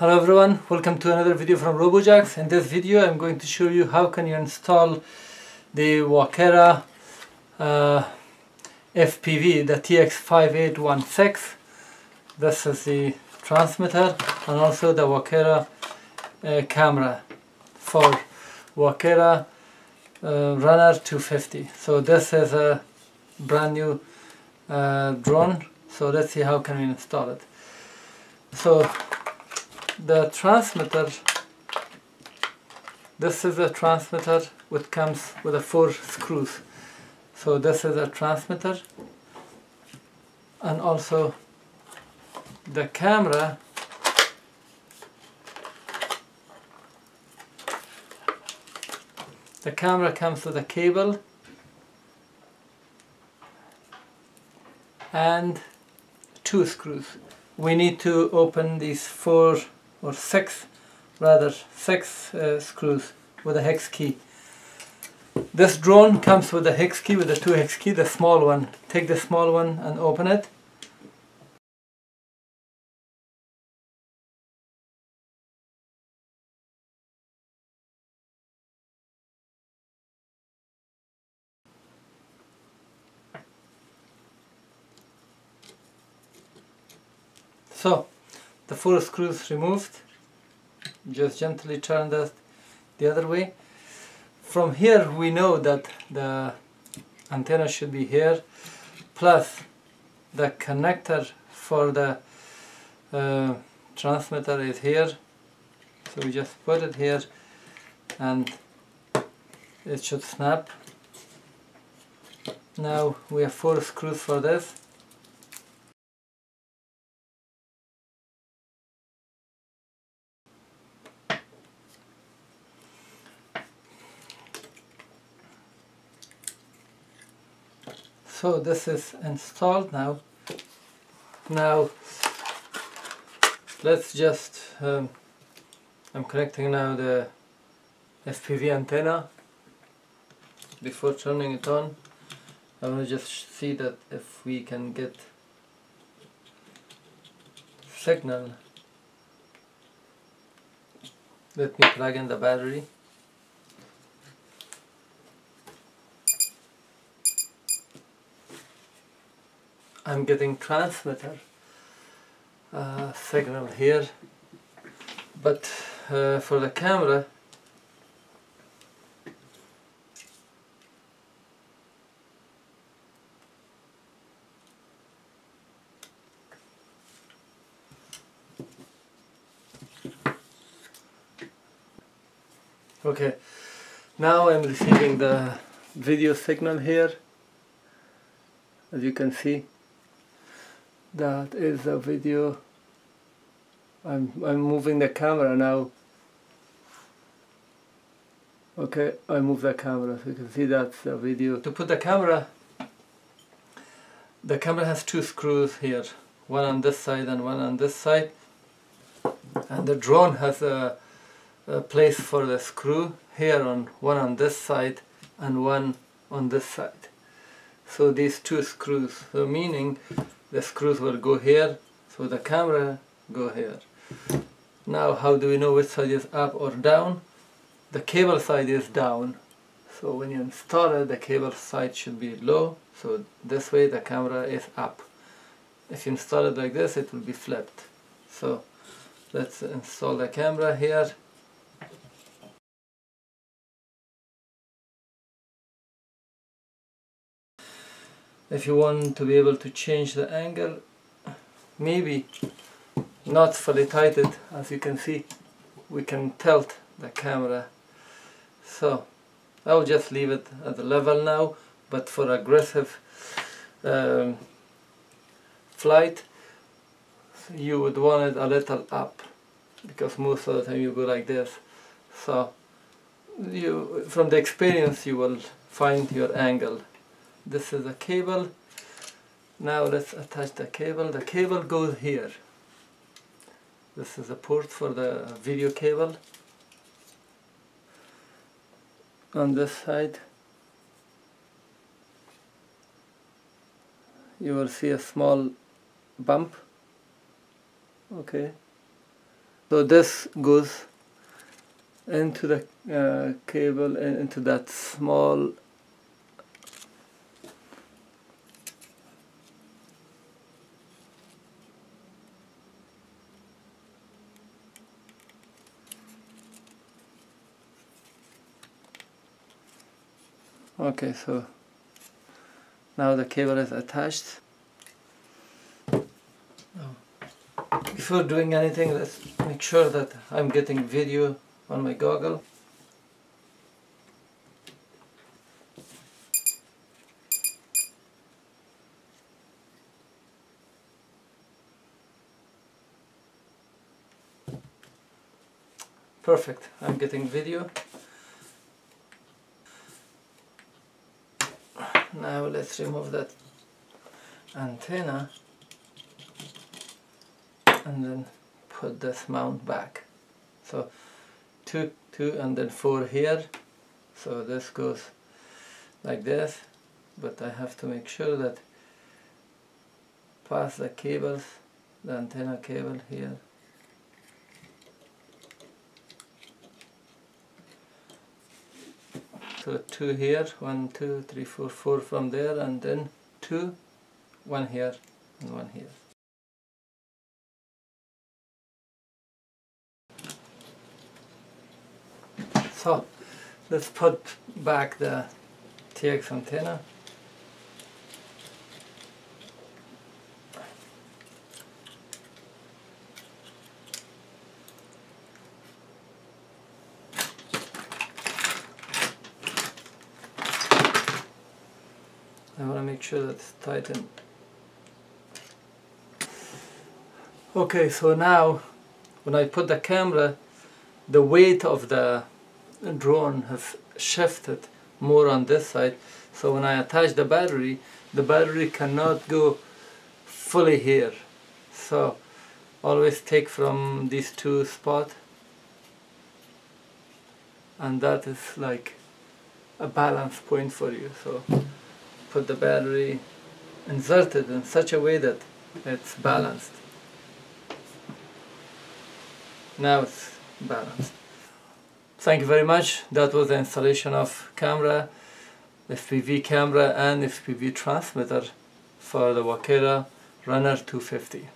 Hello everyone, welcome to another video from Robojax. In this video I'm going to show you how can you install the Walkera uh, FPV, the TX5816. This is the transmitter and also the Walkera uh, camera for Walkera uh, Runner 250. So this is a brand new uh, drone. So let's see how can we install it. So the transmitter. This is a transmitter which comes with a four screws. So this is a transmitter. And also the camera the camera comes with a cable and two screws. We need to open these four or six rather six uh, screws with a hex key. This drone comes with a hex key with a two hex key the small one. Take the small one and open it. So the four screws removed. Just gently turn that the other way. From here we know that the antenna should be here plus the connector for the uh, transmitter is here. So we just put it here and it should snap. Now we have four screws for this so this is installed now. Now let's just um, I'm connecting now the FPV antenna before turning it on. I want to just see that if we can get signal. Let me plug in the battery I'm getting transmitter uh, signal here. But uh, for the camera okay. Now I'm receiving the video signal here as you can see that is a video. I'm, I'm moving the camera now. Okay I move the camera so you can see that's the video. To put the camera the camera has two screws here one on this side and one on this side. And the drone has a, a place for the screw here on one on this side and one on this side. So these two screws so meaning the screws will go here so the camera go here. Now how do we know which side is up or down? The cable side is down. So when you install it the cable side should be low. So this way the camera is up. If you install it like this it will be flipped. So let's install the camera here if you want to be able to change the angle maybe not fully tighted as you can see we can tilt the camera. So I'll just leave it at the level now but for aggressive um, flight you would want it a little up because most of the time you go like this. So you from the experience you will find your angle this is a cable. Now let's attach the cable. The cable goes here. This is a port for the video cable. On this side you will see a small bump. Okay. So this goes into the uh, cable and into that small okay so now the cable is attached. Before doing anything let's make sure that I'm getting video on my goggle. Perfect. I'm getting video now let's remove that antenna and then put this mount back. So two two and then four here. So this goes like this but I have to make sure that pass the cables the antenna cable here so two here one two three four four from there and then two one here and one here. So let's put back the TX antenna I want to make sure that it's tightened. Okay, so now when I put the camera, the weight of the drone has shifted more on this side. So when I attach the battery, the battery cannot go fully here. So always take from these two spots and that is like a balance point for you. So put the battery inserted in such a way that it's balanced. Now it's balanced. Thank you very much. That was the installation of camera, FPV camera and FPV transmitter for the Walkera Runner 250.